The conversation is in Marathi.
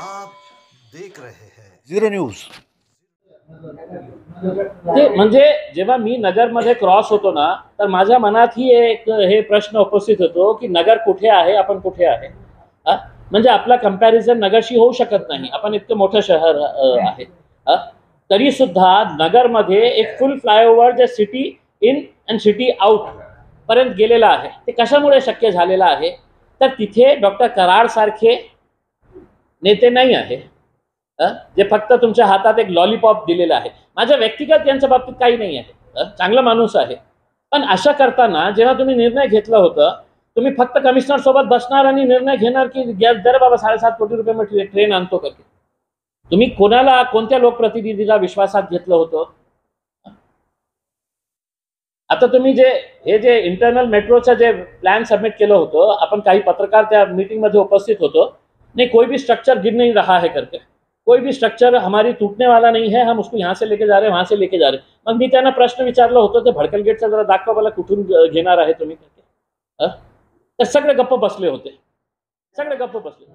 आप देख रहे हैं। झिरो न्यूज ते म्हणजे जेव्हा मी नगरमध्ये क्रॉस होतो ना तर माझ्या मनातही एक हे प्रश्न उपस्थित होतो की नगर कुठे आहे आपण कुठे आहे? हा? म्हणजे आपला कंपॅरिझन नगरशी होऊ शकत नाही. आपण इतकं मोठं शहर आहे. हा? तरी सुद्धा नगरमध्ये एक फुल फ्लायओव्हर जे city in and city out पर्यंत गेलेलं आहे. ते कशामुळे शक्य झालेलं आहे? तर तिथे डॉक्टर कराड सारखे नेते नाही आहे. जे फक्त तुमच्या हातात एक लॉलीपॉप दिलेला आहे. माझ्या व्यक्तिगत यांच्या बाबतीत काही नाही आहे. चांगला माणूस आहे. पण अशा करताना जेव्हा तुम्ही निर्णय घेतला होता तुम्ही फक्त कमिशनर सोबत बसणार आणि निर्णय घेणार की गॅस दर बाबा साडेसात कोटी रुपये मी ट्रेन आणतो का की तुम्ही कोणाला कोणत्या लोकप्रतिनिधीला विश्वासात घेतलं होतं? आता तुम्ही जे हे जे इंटरनल मेट्रोचं जे प्लॅन सबमिट केलं होतं आपण काही पत्रकार त्या मीटिंगमध्ये उपस्थित होतो. नहीं कोई भी स्ट्रक्चर गिर नहीं रहा है करके। कोई भी स्ट्रक्चर हमारी टूटने वाला नहीं है हम उसको यहाँ से लेके जा रहे हैं से लेके जा रहे हैं। मग मी त्यांना प्रश्न विचारला होतो ते भडकल गेटचा जरा दाखवा मला कुठून घेणार आहे तुम्ही करके तर सगळे गप्प बसले होते. सगळे गप्प बसले